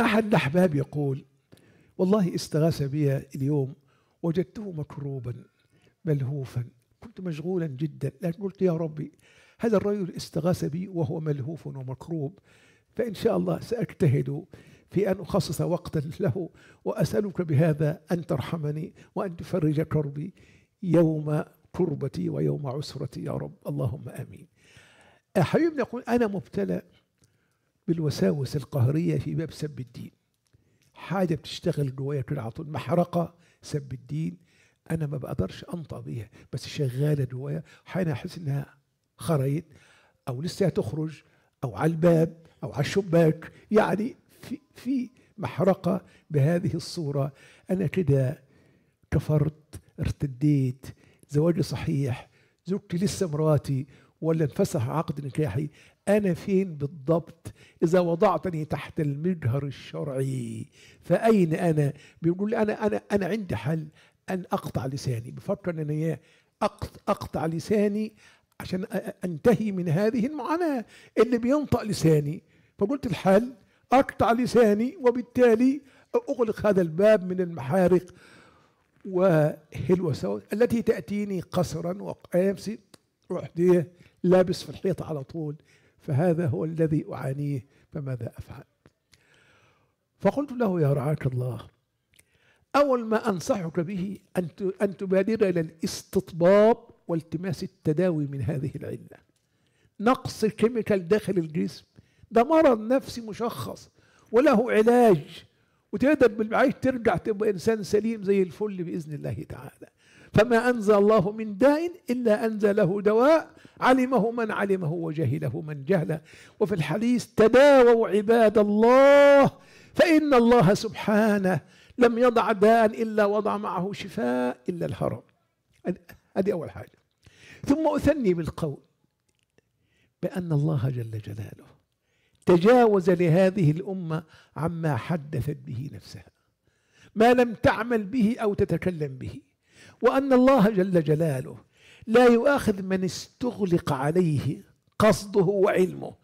أحد الأحباب يقول والله استغاث بي اليوم وجدته مكروبا ملهوفا كنت مشغولا جدا لكن قلت يا ربي هذا الرجل استغاث بي وهو ملهوف ومكروب فإن شاء الله سأجتهد في أن أخصص وقتا له وأسألك بهذا أن ترحمني وأن تفرج كربي يوم كربتي ويوم عسرتي يا رب اللهم آمين. حبيبنا يقول أنا مبتلى بالوساوس القهرية في باب سب الدين. حاجة بتشتغل جوايا كده على طول. محرقة سب الدين. أنا ما بقدرش أنطق بيها بس شغالة جوايا. حين أحس إنها خريت أو لسه هتخرج أو على الباب أو على الشباك. يعني في في محرقة بهذه الصورة. أنا كده كفرت ارتديت زواجي صحيح زوجتي لسه مراتي. ولا انفسخ عقد نكاحي. أنا فين بالضبط؟ إذا وضعتني تحت المجهر الشرعي فأين أنا؟ بيقول لي أنا أنا أنا عندي حل أن أقطع لساني. بفكر أن أنا أقطع لساني عشان أنتهي من هذه المعاناة. اللي بينطق لساني فقلت الحل أقطع لساني وبالتالي أغلق هذا الباب من المحارق. والوساوس التي تأتيني قسرا وقامسي رحت لابس في الحيط على طول فهذا هو الذي أعانيه فماذا أفعل؟ فقلت له يا رعاك الله أول ما أنصحك به أن أن تبادر إلى الاستطباب والتماس التداوي من هذه العلة. نقص الكيميكال داخل الجسم ده مرض نفسي مشخص وله علاج وتقدر بالعيش ترجع تبقى إنسان سليم زي الفل بإذن الله تعالى. فما أنزل الله من داء إلا أنزل له دواء علمه من علمه وجهله من جهله. وفي الحديث تداووا عباد الله فإن الله سبحانه لم يضع داء إلا وضع معه شفاء إلا الهرم. هذه أول حاجة. ثم أثني بالقول بأن الله جل جلاله تجاوز لهذه الأمة عما حدثت به نفسها. ما لم تعمل به أو تتكلم به. وأن الله جل جلاله لا يؤاخذ من استغلق عليه قصده وعلمه.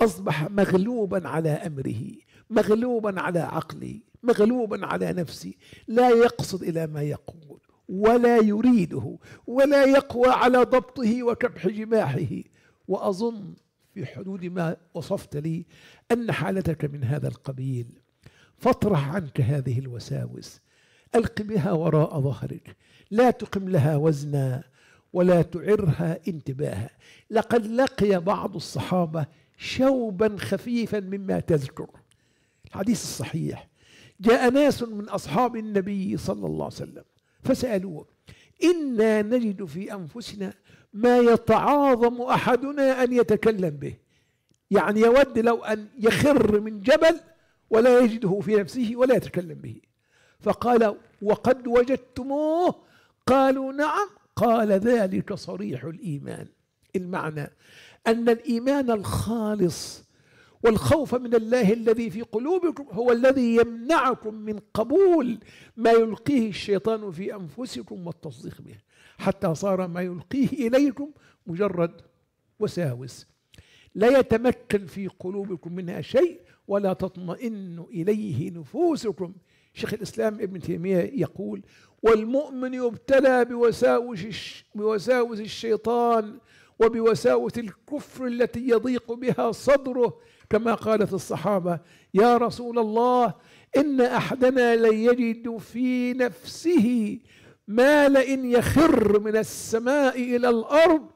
أصبح مغلوبا على أمره مغلوبا على عقله مغلوبا على نفسه. لا يقصد إلى ما يقول ولا يريده ولا يقوى على ضبطه وكبح جماحه. وأظن في حدود ما وصفت لي أن حالتك من هذا القبيل. فاطرح عنك هذه الوساوس. ألق بها وراء ظهرك. لا تقم لها وزنا ولا تعرها انتباها. لقد لقي بعض الصحابة شوبا خفيفا مما تذكر. الحديث الصحيح. جاء ناس من أصحاب النبي صلى الله عليه وسلم فسألوه إنا نجد في أنفسنا ما يتعاظم أحدنا أن يتكلم به. يعني يود لو أن يخر من جبل ولا يجده في نفسه ولا يتكلم به. فقال وقد وجدتموه. قالوا نعم. قال ذلك صريح الإيمان. المعنى أن الإيمان الخالص والخوف من الله الذي في قلوبكم هو الذي يمنعكم من قبول ما يلقيه الشيطان في أنفسكم والتصديق به. حتى صار ما يلقيه إليكم مجرد وساوس. لا يتمكن في قلوبكم منها شيء ولا تطمئن إليه نفوسكم. شيخ الإسلام ابن تيمية يقول والمؤمن يبتلى بوساوس بوساوس الشيطان وبوساوس الكفر التي يضيق بها صدره كما قالت الصحابة يا رسول الله إن أحدنا لن يجد في نفسه ما لئن يخر من السماء إلى الأرض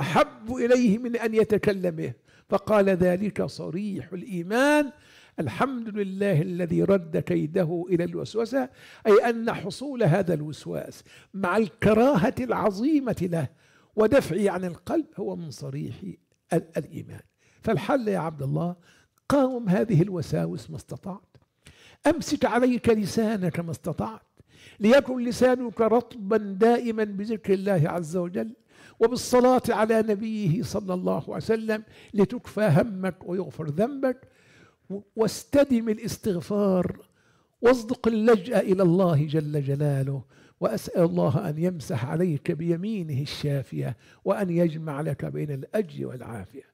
أحب إليه من أن يتكلم فقال ذلك صريح الإيمان الحمد لله الذي رد كيده إلى الوسوسة أي أن حصول هذا الوسواس مع الكراهة العظيمة له ودفعه عن القلب هو من صريح الإيمان. فالحل يا عبد الله قاوم هذه الوساوس ما استطعت. أمسك عليك لسانك ما استطعت. ليكن لسانك رطبا دائما بذكر الله عز وجل وبالصلاة على نبيه صلى الله عليه وسلم لتكفى همك ويغفر ذنبك. واستدم الاستغفار واصدق اللجأ إلى الله جل جلاله وأسأل الله أن يمسح عليك بيمينه الشافية وأن يجمع لك بين الأجر والعافية.